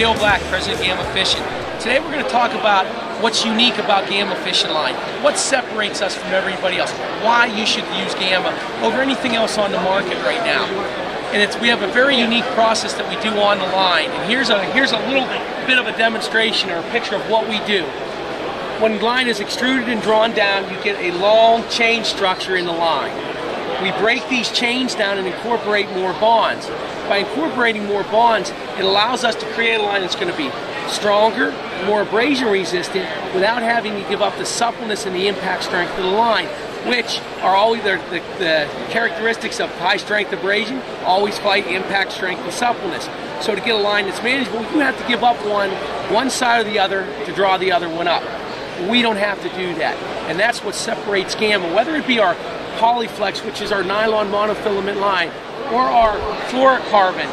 Dale Black, President Gamma Fishing. Today we're going to talk about what's unique about Gamma Fishing Line, what separates us from everybody else, why you should use Gamma over anything else on the market right now. And it's, we have a very unique process that we do on the line. And here's a, here's a little bit of a demonstration or a picture of what we do. When line is extruded and drawn down, you get a long chain structure in the line. We break these chains down and incorporate more bonds. By incorporating more bonds, it allows us to create a line that's going to be stronger, more abrasion resistant, without having to give up the suppleness and the impact strength of the line, which are always the, the, the characteristics of high strength abrasion, always fight impact strength and suppleness. So to get a line that's manageable, you have to give up one, one side or the other to draw the other one up. We don't have to do that. And that's what separates Gamma, whether it be our Polyflex, which is our nylon monofilament line, or our fluorocarbon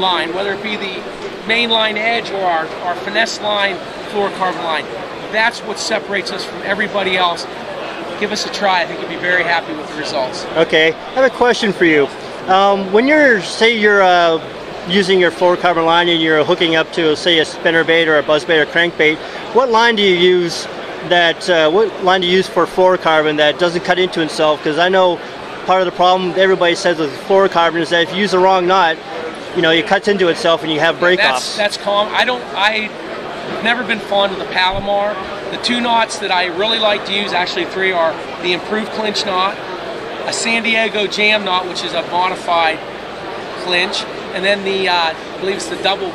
line, whether it be the mainline edge or our, our finesse line fluorocarbon line. That's what separates us from everybody else. Give us a try. I think you'll be very happy with the results. Okay, I have a question for you. Um, when you're, say you're uh, using your fluorocarbon line and you're hooking up to, say, a spinner bait or a buzzbait or crankbait, what line do you use that, uh, what line do you use for fluorocarbon that doesn't cut into itself? Because I know part of the problem everybody says with fluorocarbon is that if you use the wrong knot, you know, it cuts into itself and you have breakoffs. That's, that's calm. I don't, I never been fond of the Palomar. The two knots that I really like to use, actually three, are the improved clinch knot, a San Diego jam knot, which is a modified clinch, and then the, uh, I believe it's the double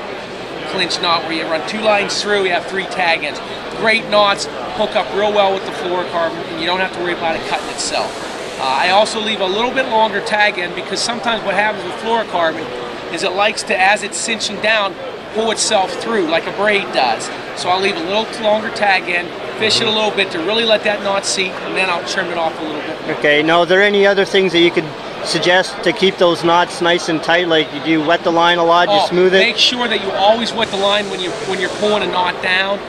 clinch knot where you run two lines through, you have three tag ends. Great knots, hook up real well with the fluorocarbon, and you don't have to worry about it cutting itself. Uh, I also leave a little bit longer tag end because sometimes what happens with fluorocarbon is it likes to, as it's cinching down, pull itself through like a braid does. So I'll leave a little longer tag end, fish it a little bit to really let that knot seat, and then I'll trim it off a little bit. Okay, now are there any other things that you could suggest to keep those knots nice and tight? Like do you wet the line a lot, oh, you smooth it? Make sure that you always wet the line when you when you're pulling a knot down.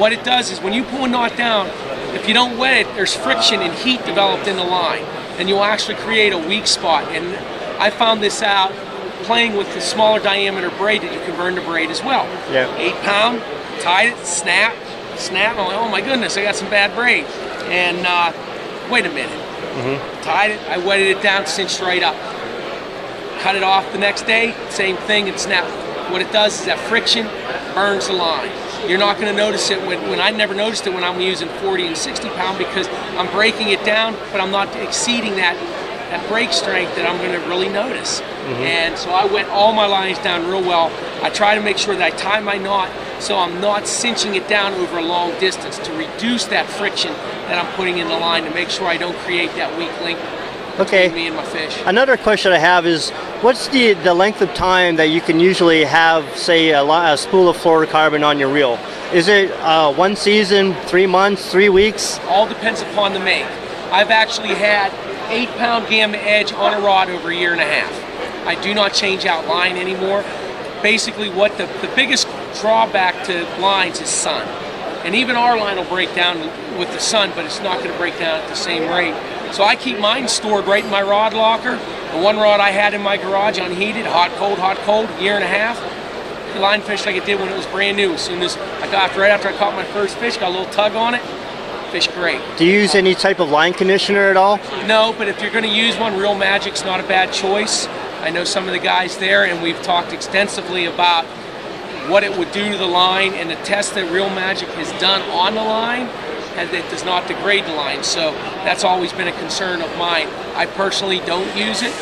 What it does is when you pull a knot down, if you don't wet it, there's friction and heat developed in the line, and you'll actually create a weak spot. And I found this out playing with the smaller diameter braid that you can burn to braid as well. Yeah. Eight pound, tied it, snap, snap. I'm like, oh my goodness, I got some bad braid. And uh, wait a minute. Mm-hmm. Tied it, I wetted it down, cinched right up. Cut it off the next day, same thing, and snap. What it does is that friction burns the line. You're not going to notice it when, when I never noticed it when I'm using 40 and 60 pound because I'm breaking it down, but I'm not exceeding that that break strength that I'm going to really notice. Mm-hmm. And so I went all my lines down real well. I try to make sure that I tie my knot so I'm not cinching it down over a long distance to reduce that friction that I'm putting in the line to make sure I don't create that weak link okay. me and my fish. Another question I have is, what's the, the length of time that you can usually have, say, a, a spool of fluorocarbon on your reel? Is it uh, one season, three months, three weeks? All depends upon the make. I've actually had eight pound gamma edge on a rod over a year and a half. I do not change out line anymore. Basically what the, the biggest drawback to lines is sun. And even our line will break down with the sun, but it's not going to break down at the same rate. So I keep mine stored right in my rod locker. The one rod I had in my garage unheated, hot, cold, hot, cold, year and a half. The line fished like it did when it was brand new. As soon as I got, right after I caught my first fish, got a little tug on it, fish great. Do you use any type of line conditioner at all? No, but if you're going to use one, Real Magic's not a bad choice. I know some of the guys there, and we've talked extensively about what it would do to the line, and the test that Real Magic has done on the line, and it does not degrade the line. So that's always been a concern of mine. I personally don't use it,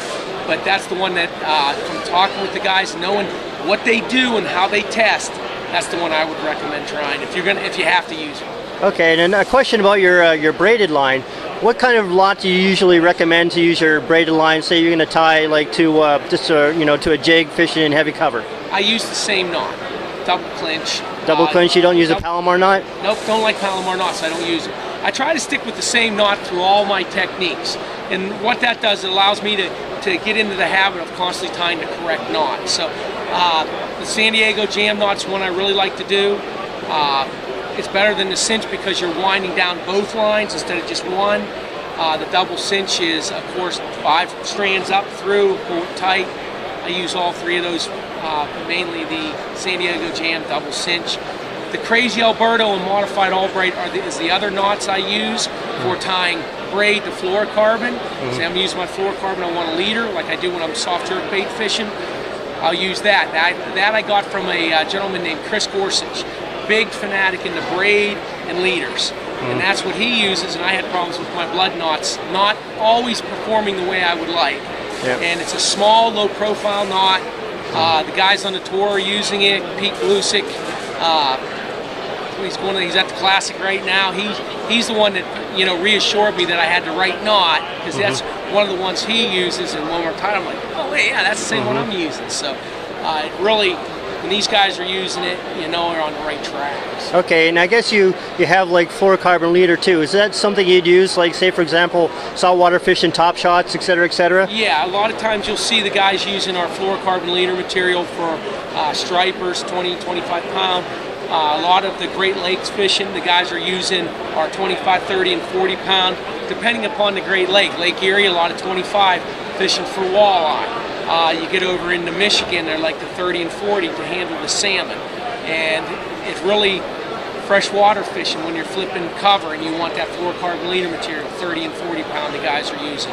but that's the one that, uh, from talking with the guys, knowing what they do and how they test, that's the one I would recommend trying if you're gonna if you have to use it. Okay, and then a question about your uh, your braided line. What kind of lot do you usually recommend to use your braided line? Say you're going to tie like to uh, just a, you know to a jig fishing in heavy cover. I use the same knot, double clinch. Double uh, clinch. You don't use a Palomar knot. Nope, don't like Palomar knots. I don't use it. I try to stick with the same knot through all my techniques, and what that does, it allows me to to get into the habit of constantly tying the correct knot. So uh, the San Diego jam knot's one I really like to do. Uh, it's better than the cinch because you're winding down both lines instead of just one. Uh, the double cinch is, of course, five strands up through, pull tight. I use all three of those uh, mainly the San Diego Jam double cinch. The Crazy Alberto and Modified Albright are the, is the other knots I use for tying braid to fluorocarbon. Mm-hmm. Say I'm using my fluorocarbon on one leader, like I do when I'm soft jerk bait fishing. I'll use that. That, that I got from a uh, gentleman named Chris Gorsuch, big fanatic in the braid and leaders. Mm-hmm. And that's what he uses, and I had problems with my blood knots not always performing the way I would like. Yep. And it's a small, low profile knot. Uh, the guys on the tour are using it. Pete Gluszek, uh, he's going. He's at the classic right now. He he's the one that you know reassured me that I had the right knot because mm-hmm. that's one of the ones he uses. And one more time, I'm like, oh wait, yeah, that's the same mm-hmm. one I'm using. So uh, really when these guys are using it, you know we are on the right tracks. Okay, and I guess you you have like fluorocarbon leader too. Is that something you'd use, like say for example, saltwater fishing top shots, et cetera, et cetera? Yeah, a lot of times you'll see the guys using our fluorocarbon leader material for uh, stripers, 20, 25 pound. Uh, a lot of the Great Lakes fishing, the guys are using our 25, 30, and 40 pound, depending upon the Great Lake. Lake Erie, a lot of 25 fishing for walleye. Uh, you get over into Michigan, they're like the 30 and 40 to handle the salmon. And it's really freshwater fishing when you're flipping cover and you want that fluorocarbon leader material, 30 and 40 pound the guys are using.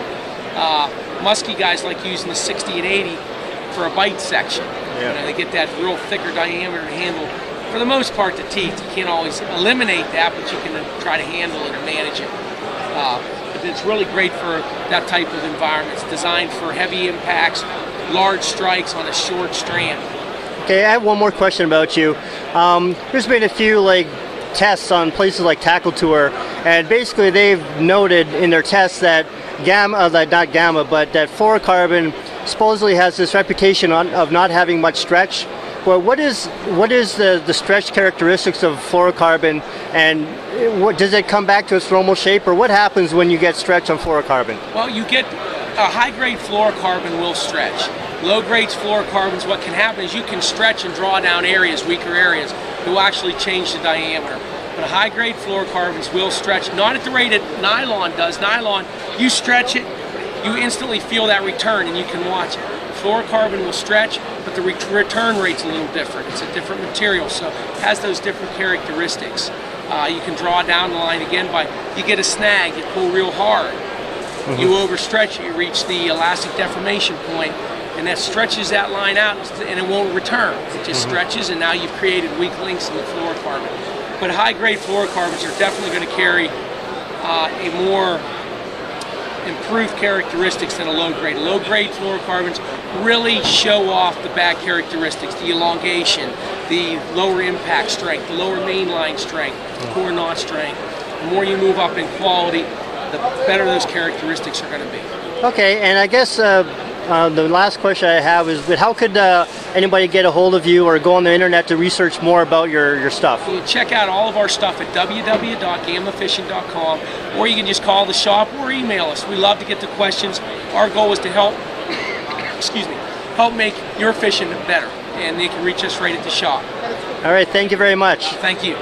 Uh, musky guys like using the 60 and 80 for a bite section. Yeah. You know, they get that real thicker diameter to handle, for the most part, the teeth. You can't always eliminate that, but you can try to handle it or manage it. Uh, it's really great for that type of environment. It's designed for heavy impacts, large strikes on a short strand. Okay, I have one more question about you. Um, there's been a few like tests on places like Tackle Tour, and basically they've noted in their tests that gamma, uh, gamma, but that fluorocarbon supposedly has this reputation on, of not having much stretch. Well, what is what is the, the stretch characteristics of fluorocarbon, and what, does it come back to its normal shape, or what happens when you get stretch on fluorocarbon? Well, you get a high-grade fluorocarbon will stretch. Low-grade fluorocarbons, what can happen is you can stretch and draw down areas, weaker areas, that will actually change the diameter. But high-grade fluorocarbons will stretch, not at the rate that nylon does. Nylon, you stretch it, you instantly feel that return and you can watch it. Fluorocarbon will stretch, but the return rate's a little different. It's a different material, so it has those different characteristics. Uh, you can draw down the line again by, you get a snag, you pull real hard. Mm -hmm. You overstretch it, you reach the elastic deformation point, and that stretches that line out and it won't return. It just mm -hmm. stretches and now you've created weak links in the fluorocarbon. But high-grade fluorocarbons are definitely going to carry uh, a more improved characteristics than a low grade. Low grade fluorocarbons really show off the bad characteristics, the elongation, the lower impact strength, the lower mainline strength, the core knot strength. The more you move up in quality, the better those characteristics are going to be. Okay, and I guess uh, uh, the last question I have is, but how could uh, anybody get a hold of you or go on the internet to research more about your, your stuff? You check out all of our stuff at www.gammafishing.com or you can just call the shop or email us. We love to get the questions. Our goal is to help, excuse me, help make your fishing better and they can reach us right at the shop. All right, thank you very much. Thank you.